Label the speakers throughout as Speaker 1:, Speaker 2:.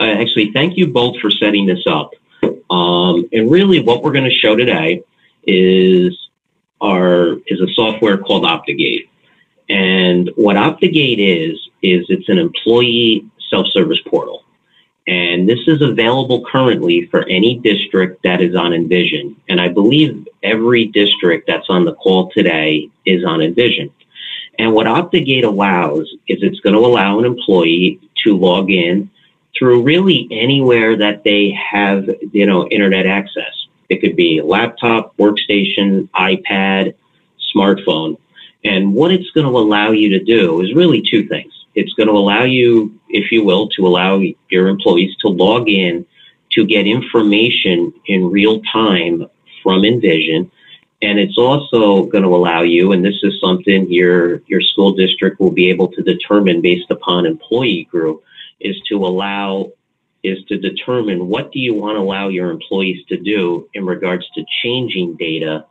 Speaker 1: actually, thank you both for setting this up. Um, and really, what we're going to show today is our is a software called Optigate. And what Optigate is is it's an employee self-service portal. And this is available currently for any district that is on Envision. And I believe every district that's on the call today is on Envision. And what Optigate allows is it's going to allow an employee to log in through really anywhere that they have, you know, internet access. It could be laptop, workstation, iPad, smartphone. And what it's going to allow you to do is really two things. It's going to allow you, if you will, to allow your employees to log in to get information in real time from Envision. And it's also going to allow you, and this is something your, your school district will be able to determine based upon employee group, is to allow is to determine what do you want to allow your employees to do in regards to changing data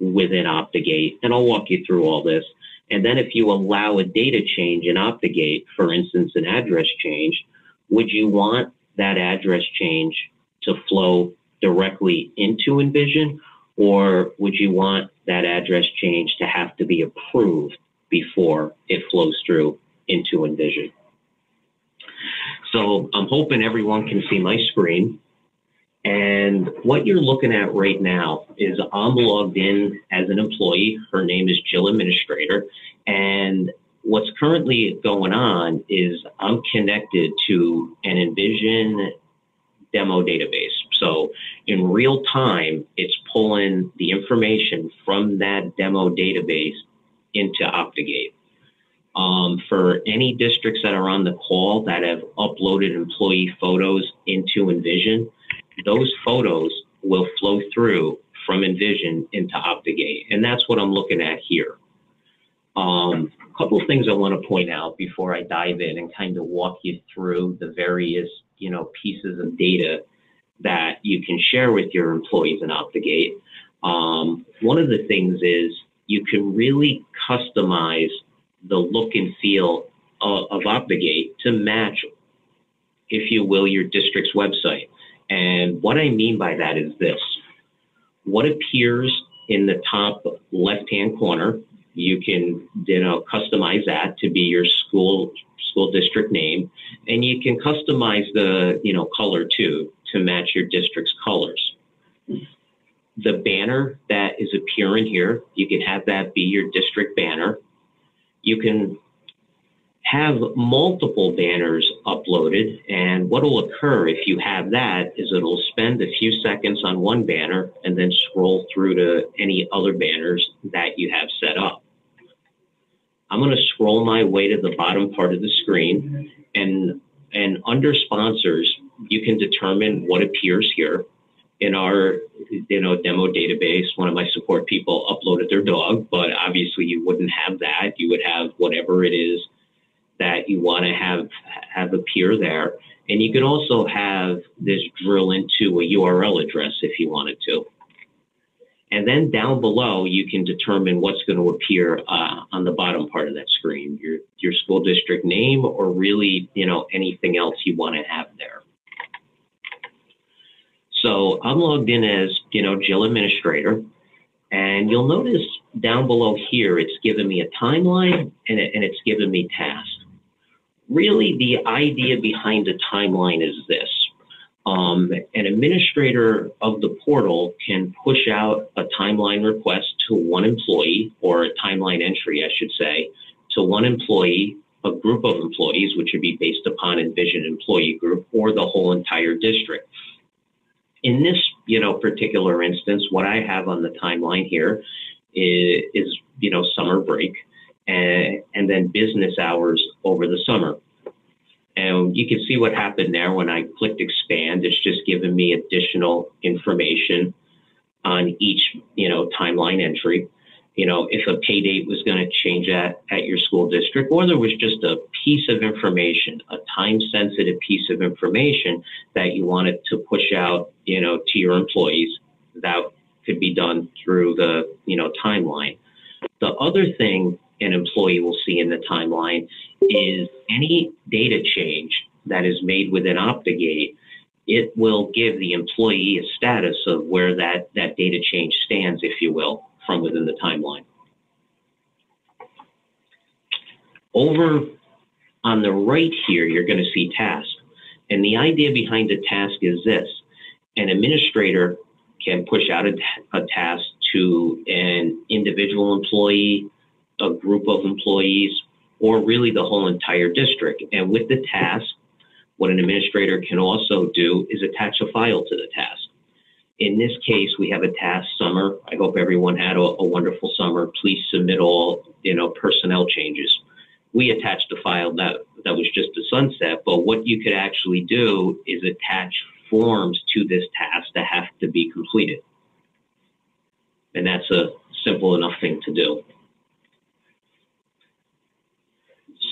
Speaker 1: within Optigate. And I'll walk you through all this. And then if you allow a data change in Optigate, for instance, an address change, would you want that address change to flow directly into Envision? Or would you want that address change to have to be approved before it flows through into Envision? So I'm hoping everyone can see my screen. And what you're looking at right now is I'm logged in as an employee. Her name is Jill Administrator. And what's currently going on is I'm connected to an Envision demo database. So in real time, it's pulling the information from that demo database into Optigate. Um, for any districts that are on the call that have uploaded employee photos into Envision, those photos will flow through from Envision into Optigate. And that's what I'm looking at here. Um, a couple of things I want to point out before I dive in and kind of walk you through the various, you know, pieces of data that you can share with your employees in Optigate. Um, one of the things is you can really customize the look and feel of, of Optigate to match, if you will, your district's website. And what I mean by that is this. What appears in the top left-hand corner, you can, you know, customize that to be your school school district name, and you can customize the, you know, color too to match your district's colors. The banner that is appearing here, you can have that be your district banner. You can have multiple banners uploaded. And what will occur if you have that is it'll spend a few seconds on one banner and then scroll through to any other banners that you have set up. I'm going to scroll my way to the bottom part of the screen and and under sponsors, you can determine what appears here. In our you know demo database, one of my support people uploaded their dog, but obviously you wouldn't have that. You would have whatever it is that you want to have have appear there. And you can also have this drill into a URL address if you wanted to. And then down below, you can determine what's going to appear uh, on the bottom part of that screen, your, your school district name or really, you know, anything else you want to have there. So I'm logged in as, you know, Jill Administrator. And you'll notice down below here, it's given me a timeline and, it, and it's given me tasks really the idea behind the timeline is this. Um, an administrator of the portal can push out a timeline request to one employee or a timeline entry, I should say, to one employee, a group of employees, which would be based upon Envision employee group or the whole entire district. In this, you know, particular instance, what I have on the timeline here is, is you know, summer break and, and then business hours over the summer. And you can see what happened there when I clicked expand. It's just giving me additional information on each, you know, timeline entry. You know, if a pay date was going to change at, at your school district, or there was just a piece of information, a time sensitive piece of information that you wanted to push out, you know, to your employees, that could be done through the, you know, timeline. The other thing an employee will see in the timeline is any data change that is made within Optigate, it will give the employee a status of where that, that data change stands, if you will, within the timeline. Over on the right here, you're going to see task. And the idea behind a task is this. An administrator can push out a, a task to an individual employee, a group of employees, or really the whole entire district. And with the task, what an administrator can also do is attach a file to the task. In this case, we have a task summer. I hope everyone had a, a wonderful summer. Please submit all, you know, personnel changes. We attached a file that, that was just a sunset, but what you could actually do is attach forms to this task that have to be completed. And that's a simple enough thing to do.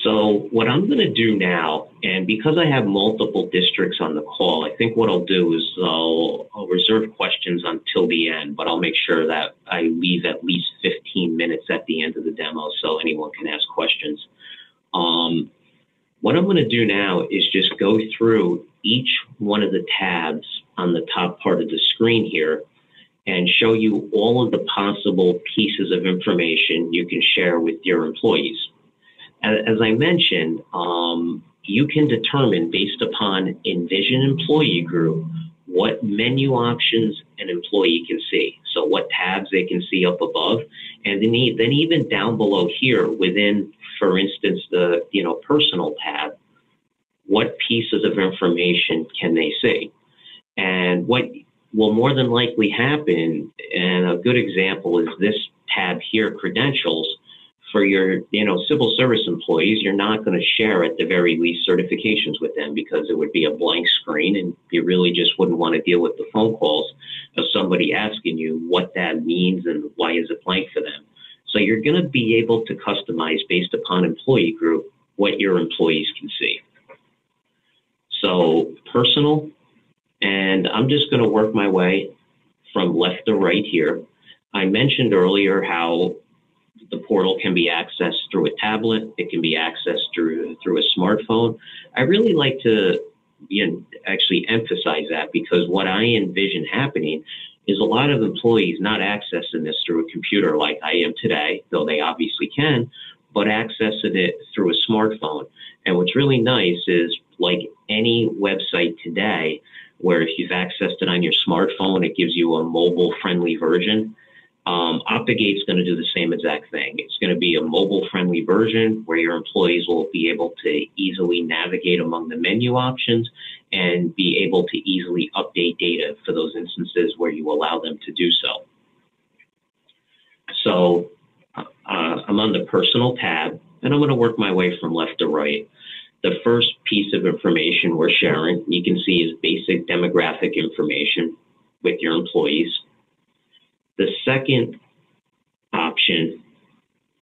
Speaker 1: So what I'm going to do now, and because I have multiple districts on the call, I think what I'll do is I'll, I'll, reserve questions until the end, but I'll make sure that I leave at least 15 minutes at the end of the demo so anyone can ask questions. Um, what I'm going to do now is just go through each one of the tabs on the top part of the screen here and show you all of the possible pieces of information you can share with your employees as I mentioned, um, you can determine based upon Envision employee group what menu options an employee can see. So what tabs they can see up above, and then, then even down below here within, for instance, the you know personal tab, what pieces of information can they see? And what will more than likely happen, and a good example is this tab here, credentials, for your, you know, civil service employees, you're not going to share at the very least certifications with them because it would be a blank screen and you really just wouldn't want to deal with the phone calls of somebody asking you what that means and why is it blank for them. So you're going to be able to customize based upon employee group what your employees can see. So personal, and I'm just going to work my way from left to right here. I mentioned earlier how the portal can be accessed through a tablet. It can be accessed through through a smartphone. I really like to you know, actually emphasize that because what I envision happening is a lot of employees not accessing this through a computer like I am today, though they obviously can, but accessing it through a smartphone. And what's really nice is like any website today, where if you've accessed it on your smartphone, it gives you a mobile friendly version. Um, Optigate's going to do the same exact thing. It's going to be a mobile friendly version where your employees will be able to easily navigate among the menu options and be able to easily update data for those instances where you allow them to do so. So uh, I'm on the personal tab and I'm going to work my way from left to right. The first piece of information we're sharing, you can see is basic demographic information with your employees. The second option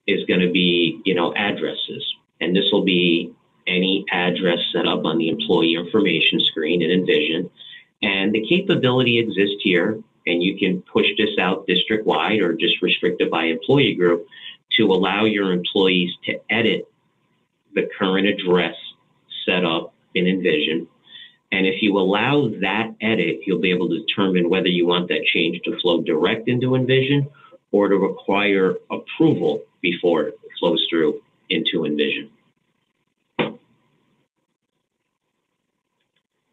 Speaker 1: is going to be, you know, addresses. And this will be any address set up on the employee information screen in Envision. And the capability exists here, and you can push this out district wide or just restrict it by employee group to allow your employees to edit the current address set up in Envision and if you allow that edit, you'll be able to determine whether you want that change to flow direct into Envision or to require approval before it flows through into Envision.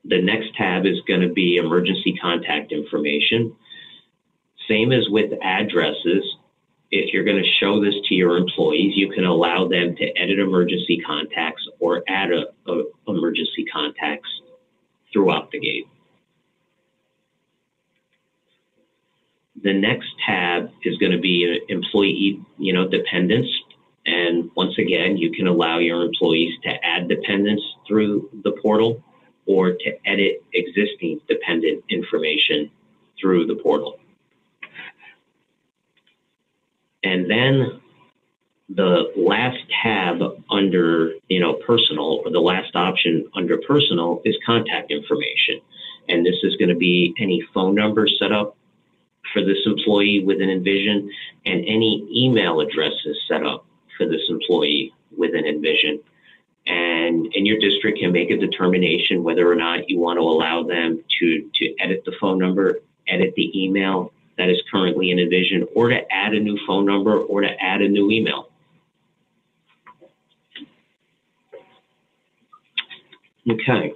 Speaker 1: The next tab is going to be emergency contact information. Same as with addresses, if you're going to show this to your employees, you can allow them to edit emergency contacts or add a, a emergency contacts through Optigate. The next tab is going to be uh, employee, you know, dependents. And once again, you can allow your employees to add dependents through the portal or to edit existing dependent information through the portal. And then the last tab under, you know, personal, or the last option under personal is contact information. And this is going to be any phone number set up for this employee within Envision and any email addresses set up for this employee within Envision. and and your district can make a determination whether or not you want to allow them to to edit the phone number, edit the email that is currently in Envision, or to add a new phone number or to add a new email. Okay,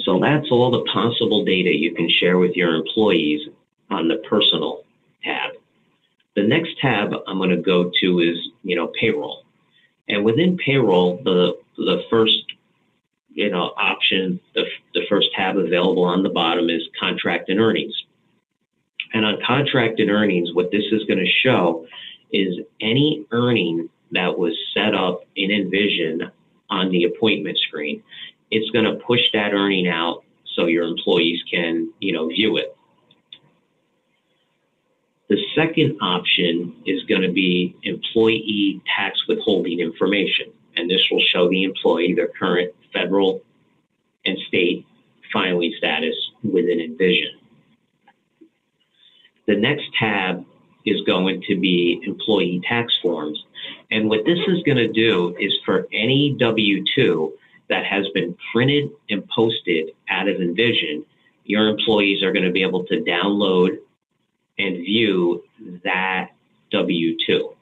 Speaker 1: so that's all the possible data you can share with your employees on the personal tab. The next tab I'm going to go to is, you know, payroll. And within payroll, the the first you know option, the, the first tab available on the bottom is contract and earnings. And on contract and earnings, what this is going to show is any earning that was set up in Envision on the appointment screen. It's going to push that earning out so your employees can, you know, view it. The second option is going to be employee tax withholding information, and this will show the employee their current federal and state filing status within Envision. The next tab is going to be employee tax forms. And what this is going to do is for any W 2 that has been printed and posted out of Envision, your employees are going to be able to download and view that W-2.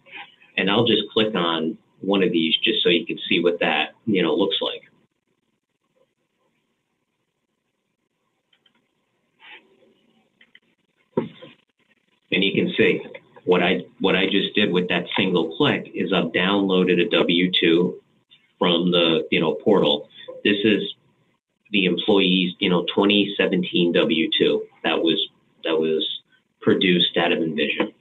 Speaker 1: And I'll just click on one of these just so you can see what that, you know, looks like. And you can see what I what I just did with that single click is I've downloaded a W-2 from the you know portal. This is the employees you know 2017 W-2 that was that was produced out of Envision.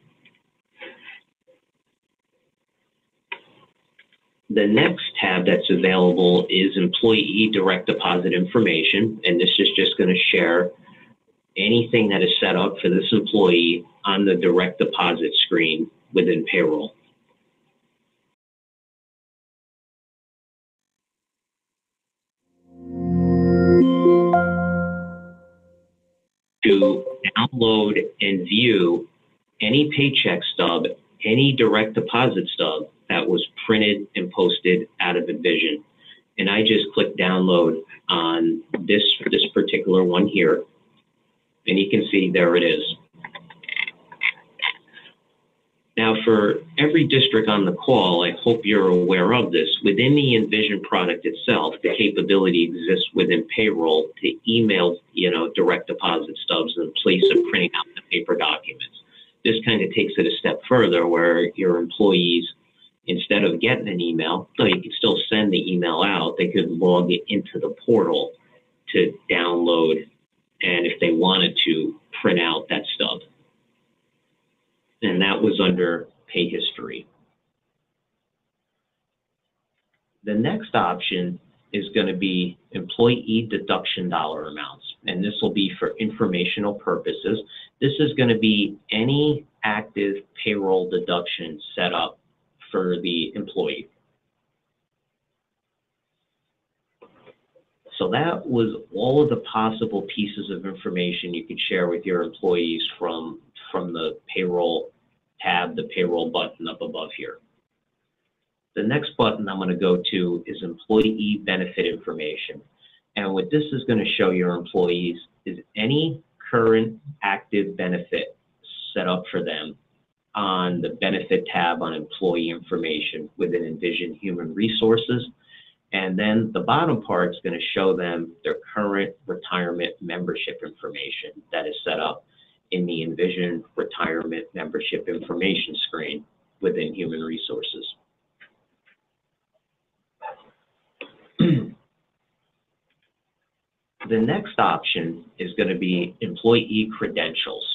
Speaker 1: The next tab that's available is employee direct deposit information, and this is just going to share anything that is set up for this employee on the direct deposit screen within payroll. To download and view any paycheck stub, any direct deposit stub that was printed and posted out of Envision. And I just click download on this, this particular one here. And you can see there it is. Now, for every district on the call, I hope you're aware of this. Within the Envision product itself, the capability exists within payroll to email, you know, direct deposit stubs in place of printing out the paper documents. This kind of takes it a step further where your employees, instead of getting an email, though you can still send the email out, they could log it into the portal to download and if they wanted to print out that stub and that was under pay history. The next option is going to be employee deduction dollar amounts, and this will be for informational purposes. This is going to be any active payroll deduction set up for the employee. So that was all of the possible pieces of information you could share with your employees from from the payroll tab, the payroll button up above here. The next button I'm going to go to is employee benefit information. And what this is going to show your employees is any current active benefit set up for them on the benefit tab on employee information within Envision Human Resources. And then the bottom part is going to show them their current retirement membership information that is set up in the Envision Retirement Membership Information Screen within Human Resources. the next option is going to be employee credentials.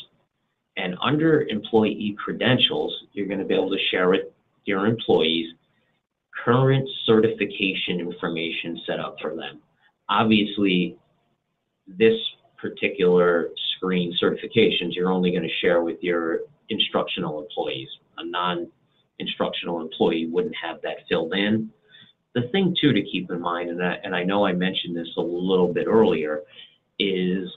Speaker 1: And under employee credentials, you're going to be able to share with your employees current certification information set up for them. Obviously, this particular screen certifications you're only going to share with your instructional employees. A non-instructional employee wouldn't have that filled in. The thing too to keep in mind, and I, and I know I mentioned this a little bit earlier, is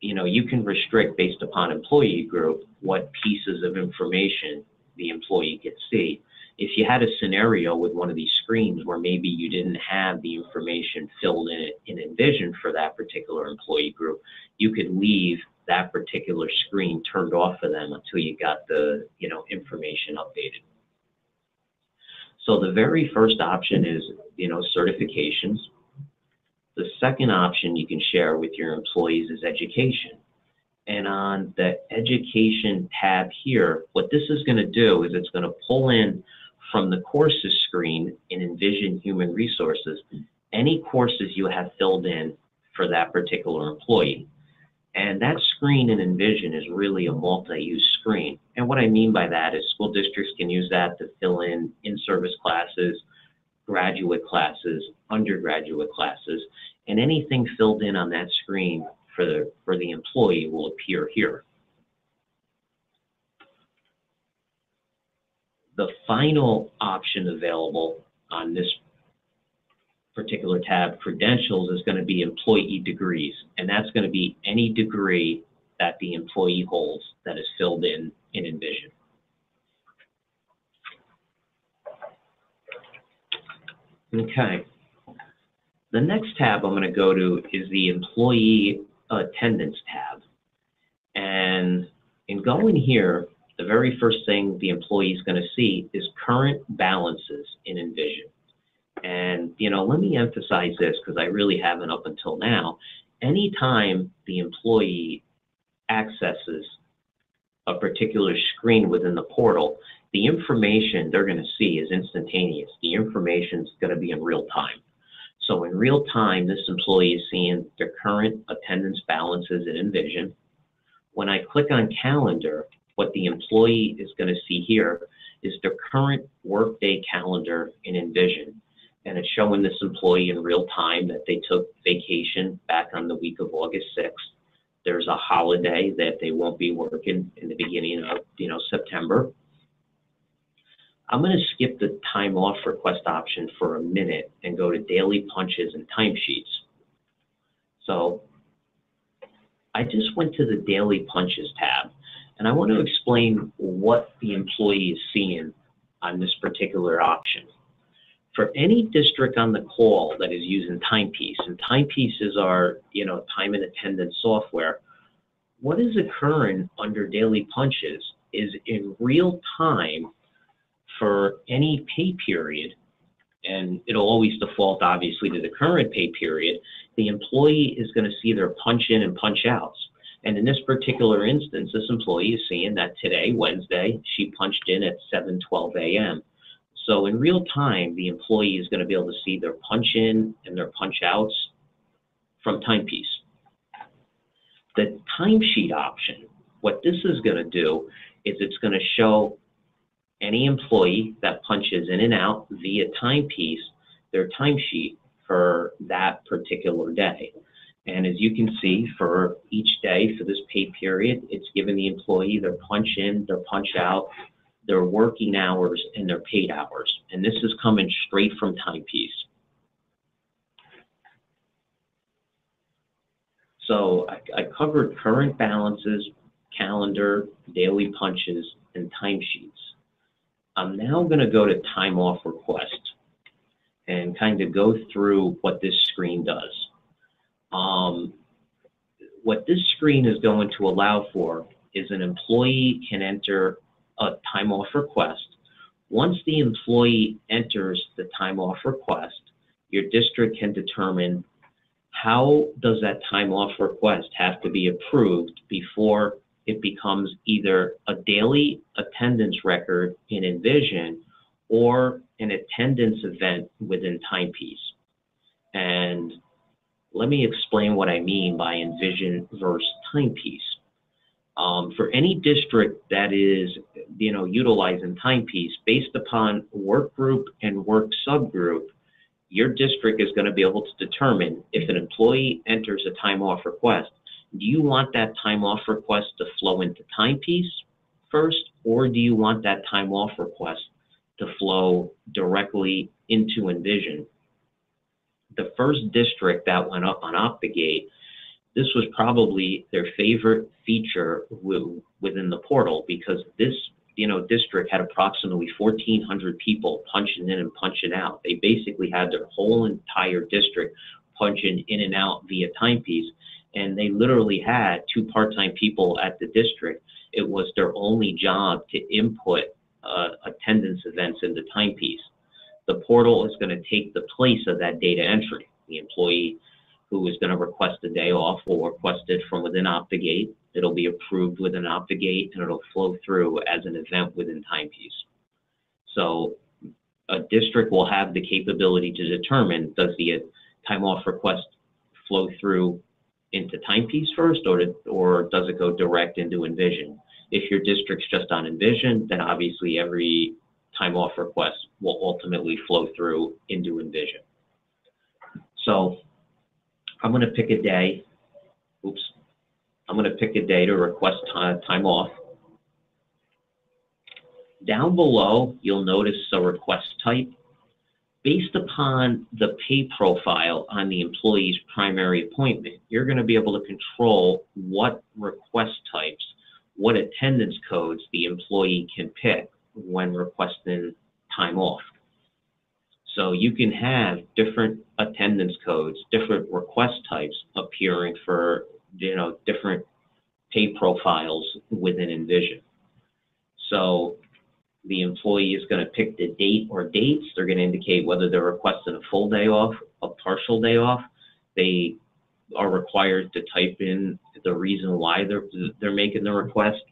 Speaker 1: you know you can restrict based upon employee group what pieces of information the employee can see. If you had a scenario with one of these screens where maybe you didn't have the information filled in in Envision for that particular employee group, you could leave that particular screen turned off for them until you got the you know information updated. So the very first option is you know certifications. The second option you can share with your employees is education. And on the education tab here, what this is going to do is it's going to pull in from the courses screen in Envision Human Resources any courses you have filled in for that particular employee. And that screen in Envision is really a multi-use screen. And what I mean by that is school districts can use that to fill in in-service classes, graduate classes, undergraduate classes, and anything filled in on that screen for the, for the employee will appear here. The final option available on this particular tab, credentials, is going to be employee degrees. And that's going to be any degree that the employee holds that is filled in in Envision. Okay. The next tab I'm going to go to is the employee attendance tab. And in going here, the very first thing the employee is going to see is current balances in Envision. And, you know, let me emphasize this because I really haven't up until now. Anytime the employee accesses a particular screen within the portal, the information they're going to see is instantaneous. The information is going to be in real time. So in real time, this employee is seeing their current attendance balances in Envision. When I click on calendar, what the employee is going to see here is their current workday calendar in Envision and it's showing this employee in real time that they took vacation back on the week of August 6th. There's a holiday that they won't be working in the beginning of, you know, September. I'm going to skip the time off request option for a minute and go to daily punches and timesheets. So I just went to the daily punches tab and I want to explain what the employee is seeing on this particular option for any district on the call that is using Timepiece, and Timepieces are, you know, time and attendance software, what is occurring under daily punches is in real time for any pay period, and it'll always default obviously to the current pay period, the employee is going to see their punch in and punch outs. And in this particular instance, this employee is seeing that today, Wednesday, she punched in at 7:12 a.m. So in real time, the employee is going to be able to see their punch in and their punch outs from Timepiece. The timesheet option, what this is going to do is it's going to show any employee that punches in and out via Timepiece their timesheet for that particular day. And as you can see, for each day for this pay period, it's giving the employee their punch in, their punch out, their working hours and their paid hours. And this is coming straight from Timepiece. So I, I covered current balances, calendar, daily punches, and timesheets. I'm now going to go to time off request and kind of go through what this screen does. Um, what this screen is going to allow for is an employee can enter a time off request. Once the employee enters the time off request, your district can determine how does that time off request have to be approved before it becomes either a daily attendance record in Envision or an attendance event within Timepiece. And let me explain what I mean by Envision versus Timepiece. Um, for any district that is, you know, utilizing timepiece based upon work group and work subgroup, your district is going to be able to determine if an employee enters a time off request, do you want that time off request to flow into timepiece first, or do you want that time off request to flow directly into Envision? The first district that went up on Optigate this was probably their favorite feature within the portal because this you know, district had approximately 1,400 people punching in and punching out. They basically had their whole entire district punching in and out via timepiece. And they literally had two part-time people at the district. It was their only job to input uh, attendance events in the timepiece. The portal is going to take the place of that data entry. The employee who is going to request a day off will request it from within Optigate. It'll be approved within Optigate and it'll flow through as an event within Timepiece. So a district will have the capability to determine does the uh, time off request flow through into Timepiece first or, or does it go direct into Envision? If your district's just on Envision, then obviously every time off requests will ultimately flow through into Envision. So I'm going to pick a day. Oops. I'm going to pick a day to request time, time off. Down below, you'll notice a request type. Based upon the pay profile on the employee's primary appointment, you're going to be able to control what request types, what attendance codes the employee can pick when requesting time off. So you can have different attendance codes, different request types appearing for you know different pay profiles within Envision. So the employee is going to pick the date or dates. They're going to indicate whether they're requesting a full day off, a partial day off. They are required to type in the reason why they're they're making the request.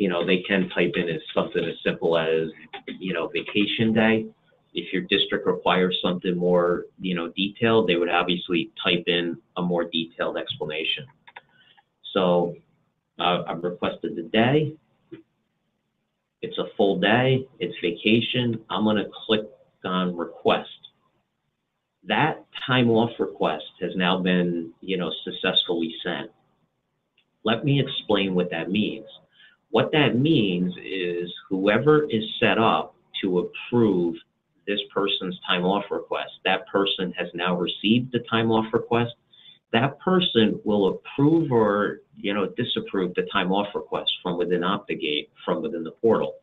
Speaker 1: You know, they can type in as something as simple as, you know, vacation day if your district requires something more, you know, detailed, they would obviously type in a more detailed explanation. So uh, I've requested the day. It's a full day. It's vacation. I'm going to click on request. That time off request has now been, you know, successfully sent. Let me explain what that means. What that means is whoever is set up to approve this person's time off request. That person has now received the time off request. That person will approve or you know disapprove the time off request from within Optigate, from within the portal.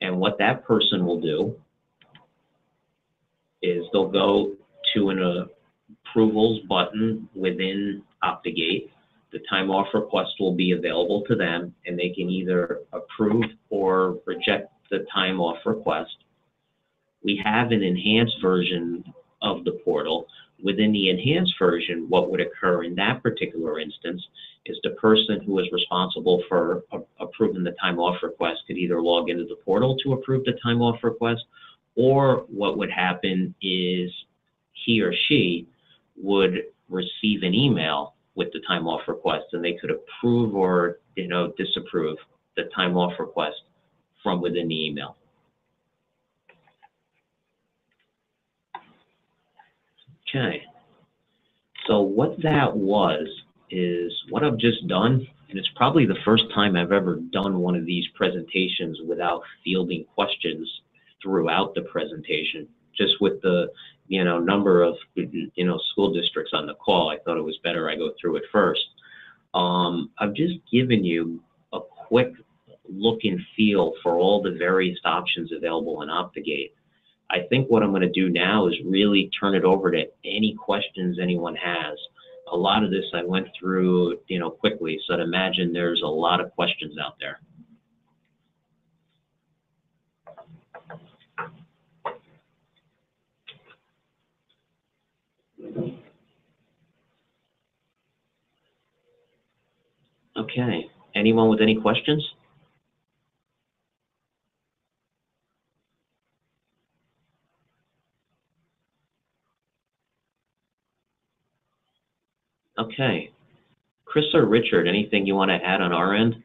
Speaker 1: And what that person will do is they'll go to an approvals button within Optigate. The time off request will be available to them, and they can either approve or reject the time off request we have an enhanced version of the portal. Within the enhanced version, what would occur in that particular instance is the person who is responsible for approving the time off request could either log into the portal to approve the time off request, or what would happen is he or she would receive an email with the time off request and they could approve or you know disapprove the time off request from within the email. Okay. So what that was is what I've just done, and it's probably the first time I've ever done one of these presentations without fielding questions throughout the presentation. Just with the you know number of you know school districts on the call, I thought it was better I go through it first. Um, I've just given you a quick look and feel for all the various options available in Optigate. I think what I'm going to do now is really turn it over to any questions anyone has. A lot of this I went through, you know, quickly, so I'd imagine there's a lot of questions out there. Okay, anyone with any questions? Okay. Chris or Richard, anything you want to add on our end?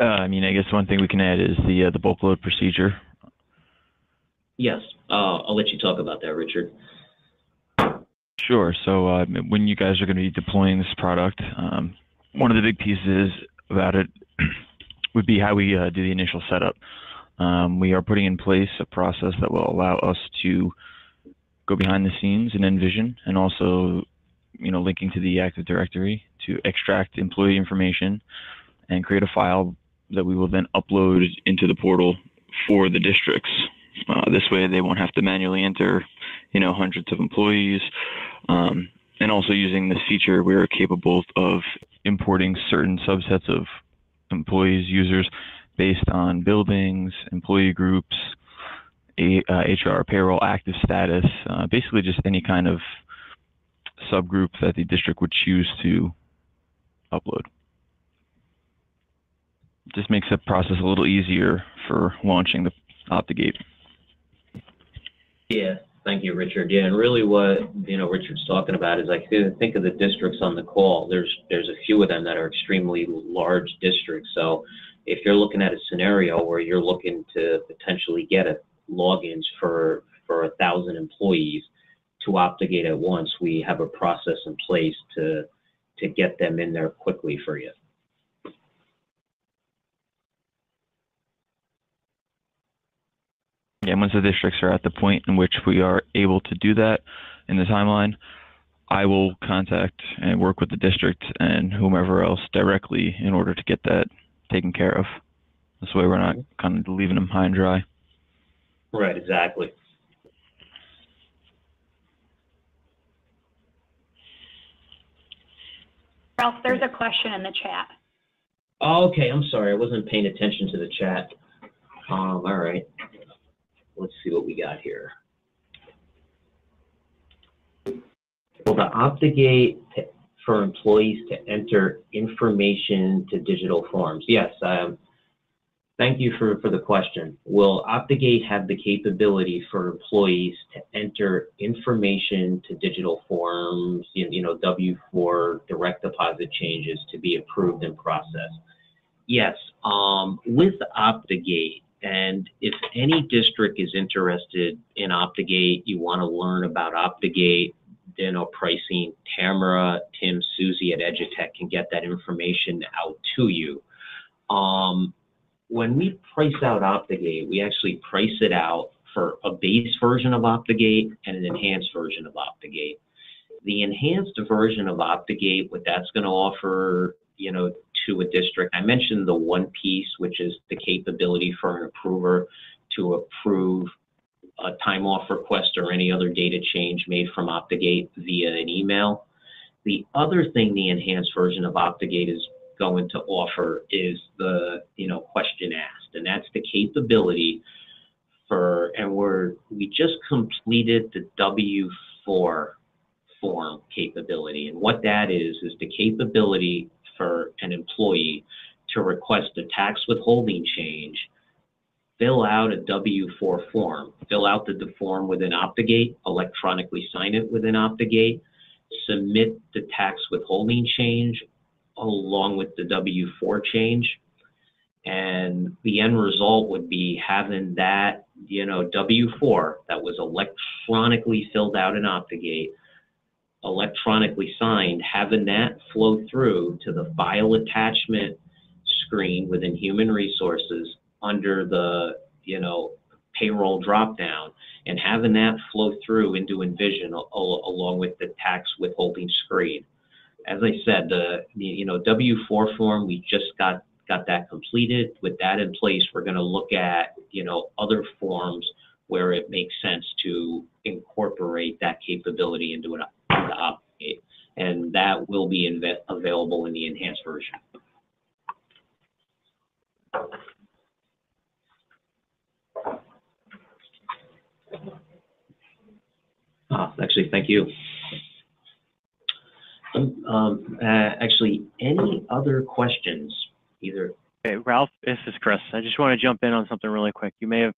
Speaker 2: Uh, I mean, I guess one thing we can add is the uh, the bulk load procedure.
Speaker 1: Yes, uh, I'll let you talk about that, Richard.
Speaker 2: Sure. So uh, when you guys are going to be deploying this product, um, one of the big pieces about it would be how we uh, do the initial setup. Um, we are putting in place a process that will allow us to go behind the scenes in Envision and also, you know, linking to the Active Directory to extract employee information and create a file that we will then upload into the portal for the districts. Uh, this way, they won't have to manually enter, you know, hundreds of employees. Um, and also using this feature, we are capable of importing certain subsets of employees, users, based on buildings, employee groups, a, uh, HR, payroll, active status, uh, basically just any kind of subgroup that the district would choose to upload. Just makes the process a little easier for launching the Optigate.
Speaker 1: Yeah, thank you, Richard. Yeah, and really what, you know, Richard's talking about is I think of the districts on the call. There's there's a few of them that are extremely large districts. So if you're looking at a scenario where you're looking to potentially get a logins for for a thousand employees to Optigate at once, we have a process in place to to get them in there quickly for you.
Speaker 2: Yeah, once the districts are at the point in which we are able to do that in the timeline, I will contact and work with the district and whomever else directly in order to get that taken care of. This way we're not kind of leaving them high and dry.
Speaker 1: Right, exactly.
Speaker 3: Ralph, there's a question in the chat.
Speaker 1: Oh, okay, I'm sorry, I wasn't paying attention to the chat. Um, all right. Let's see what we got here. Well, the Optigate for employees to enter information to digital forms. Yes, um, thank you for, for the question. Will Optigate have the capability for employees to enter information to digital forms, you, you know, W-4 direct deposit changes to be approved and processed? Yes, um, with Optigate, and if any district is interested in Optigate, you want to learn about Optigate, know, pricing, Tamara, Tim, Susie at Edutech can get that information out to you. Um, when we price out Optigate, we actually price it out for a base version of Optigate and an enhanced version of Optigate. The enhanced version of Optigate, what that's going to offer, you know, to a district, I mentioned the one piece, which is the capability for an approver to approve a time off request or any other data change made from Optigate via an email. The other thing the enhanced version of Optigate is going to offer is the you know question asked, and that's the capability for and we're we just completed the W4 form capability, and what that is is the capability for an employee to request a tax withholding change fill out a W-4 form, fill out the form within Optigate, electronically sign it within Optigate, submit the tax withholding change along with the W-4 change. And the end result would be having that, you know, W-4 that was electronically filled out in Optigate, electronically signed, having that flow through to the file attachment screen within Human Resources under the, you know, payroll dropdown and having that flow through into Envision along with the tax withholding screen. As I said, the, you know, W-4 form, we just got, got that completed. With that in place, we're going to look at, you know, other forms where it makes sense to incorporate that capability into an into Optigate. And that will be available in the enhanced version. Ah, actually, thank you. Um, um, uh, actually, any other questions? Either.
Speaker 4: Okay, Ralph, this is Chris. I just want to jump in on something really quick. You may have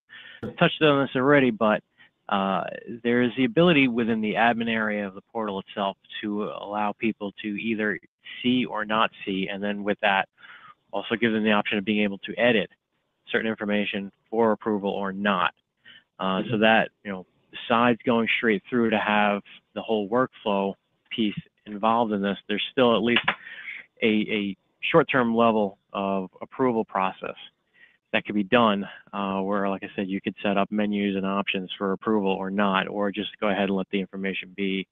Speaker 4: touched on this already, but uh, there is the ability within the admin area of the portal itself to allow people to either see or not see, and then with that, also give them the option of being able to edit certain information for approval or not. Uh, so that, you know, besides going straight through to have the whole workflow piece involved in this, there's still at least a, a short-term level of approval process that could be done uh, where, like I said, you could set up menus and options for approval or not, or just go ahead and let the information be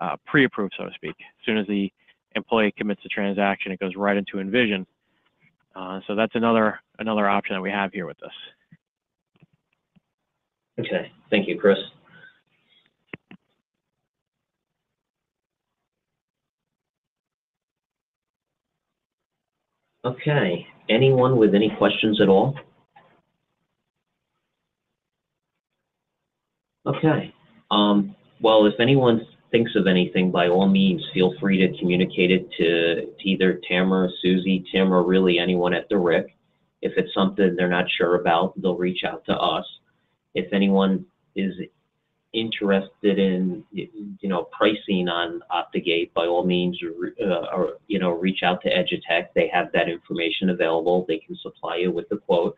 Speaker 4: uh, pre-approved, so to speak. As soon as the employee commits a transaction, it goes right into Envision. Uh, so that's another another option that we have here with this.
Speaker 1: Okay, thank you, Chris. Okay, anyone with any questions at all? Okay, um, well, if anyone thinks of anything, by all means, feel free to communicate it to, to either Tamara, Susie, Tim, or really anyone at the RIC. If it's something they're not sure about, they'll reach out to us. If anyone is interested in, you know, pricing on Optigate, by all means, uh, or, you know, reach out to Edutech. They have that information available. They can supply you with the quote.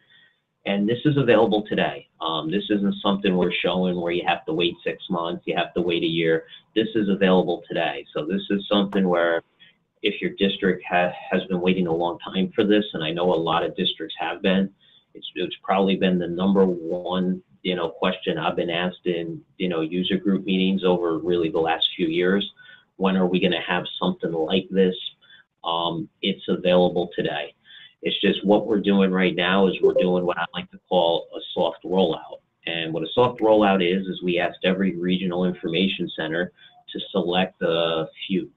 Speaker 1: And this is available today. Um, this isn't something we're showing where you have to wait six months, you have to wait a year. This is available today. So this is something where if your district ha has been waiting a long time for this, and I know a lot of districts have been, it's, it's probably been the number one you know, question I've been asked in, you know, user group meetings over really the last few years. When are we going to have something like this? Um, it's available today. It's just what we're doing right now is we're doing what I like to call a soft rollout. And what a soft rollout is, is we asked every regional information center to select a few,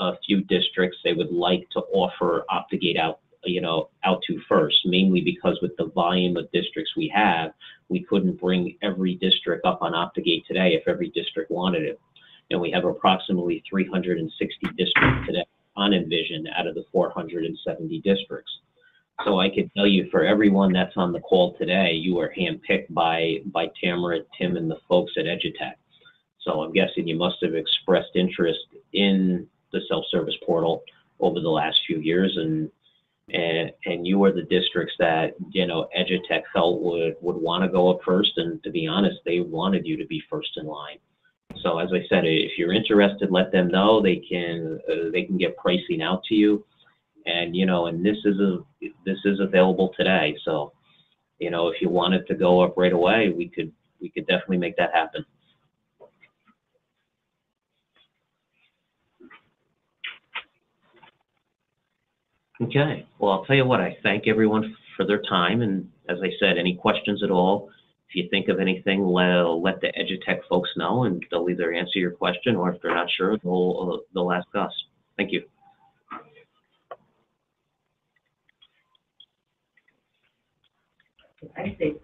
Speaker 1: a few districts they would like to offer Optigate out you know, out to first, mainly because with the volume of districts we have, we couldn't bring every district up on Optigate today if every district wanted it. And we have approximately 360 districts today on nVision out of the 470 districts. So I can tell you for everyone that's on the call today, you were handpicked by, by Tamara, Tim, and the folks at Edutech. So I'm guessing you must have expressed interest in the self-service portal over the last few years and and and you were the districts that you know Edutech felt would would want to go up first, and to be honest, they wanted you to be first in line. So as I said, if you're interested, let them know. They can uh, they can get pricing out to you, and you know, and this is a this is available today. So, you know, if you wanted to go up right away, we could we could definitely make that happen. Okay, well, I'll tell you what, I thank everyone for their time, and as I said, any questions at all, if you think of anything, let, let the Edutech folks know, and they'll either answer your question, or if they're not sure, they'll, uh, they'll ask us. Thank you.
Speaker 5: I.